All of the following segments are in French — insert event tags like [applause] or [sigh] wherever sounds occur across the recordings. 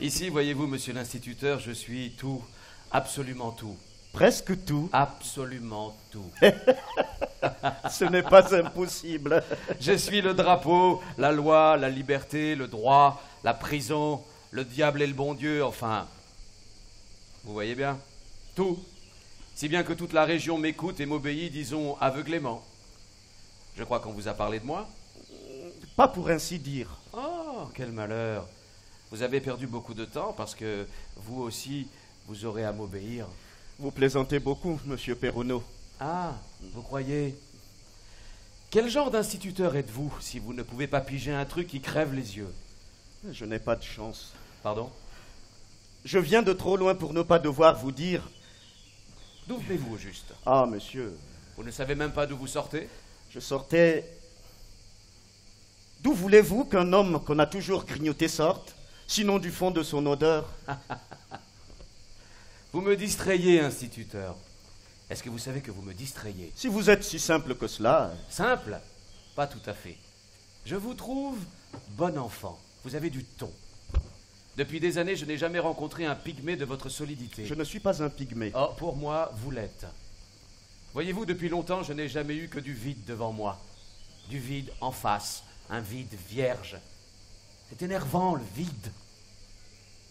Ici, voyez-vous, monsieur l'instituteur, je suis tout, absolument tout. Presque tout. Absolument tout. [laughs] Ce n'est pas impossible. Je suis le drapeau, la loi, la liberté, le droit, la prison, le diable et le bon Dieu, enfin. Vous voyez bien Tout. Si bien que toute la région m'écoute et m'obéit, disons, aveuglément. Je crois qu'on vous a parlé de moi. Pas pour ainsi dire. Oh, quel malheur. Vous avez perdu beaucoup de temps parce que vous aussi, vous aurez à m'obéir. Vous plaisantez beaucoup, monsieur Perronneau. Ah, vous croyez? Quel genre d'instituteur êtes-vous si vous ne pouvez pas piger un truc qui crève les yeux? Je n'ai pas de chance. Pardon? Je viens de trop loin pour ne pas devoir vous dire. D'où venez-vous au juste? Ah, monsieur, Vous ne savez même pas d'où vous sortez? Je sortais. D'où voulez-vous qu'un homme qu'on a toujours grignoté sorte, sinon du fond de son odeur [laughs] Vous me distrayez, instituteur. Est-ce que vous savez que vous me distrayez? Si vous êtes si simple que cela, Simple? Pas tout à fait. Je vous trouve bon enfant. Vous avez du ton. Depuis des années, je n'ai jamais rencontré un pygmée de votre solidité. je ne suis pas un pygmée. Oh, pour moi, vous l'êtes. Voyez-vous, depuis longtemps, je n'ai jamais eu que du vide devant moi. Du vide en face, un vide vierge. C'est énervant, le vide.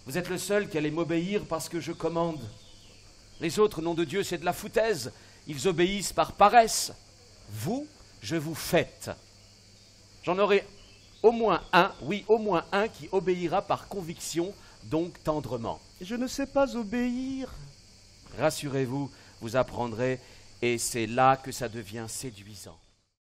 Vous êtes le seul qui allait m'obéir parce que je commande. Les autres, nom de Dieu, c'est de la foutaise. Ils obéissent par paresse. Vous, je vous fête. J'en aurai au moins un, oui, au moins un qui obéira par conviction, donc tendrement. Je ne sais pas obéir. Rassurez-vous, vous apprendrez, et c'est là que ça devient séduisant.